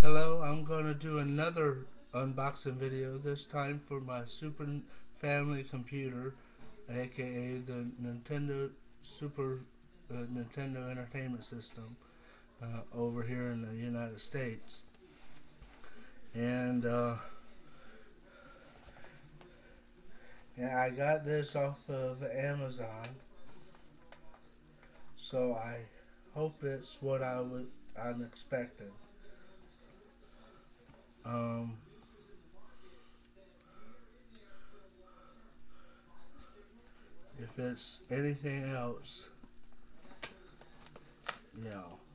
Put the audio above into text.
Hello, I'm going to do another unboxing video, this time for my Super Family computer, aka the Nintendo Super uh, Nintendo Entertainment System uh, over here in the United States. And uh, yeah, I got this off of Amazon, so I hope it's what I was I'm expecting. If it's anything else, know.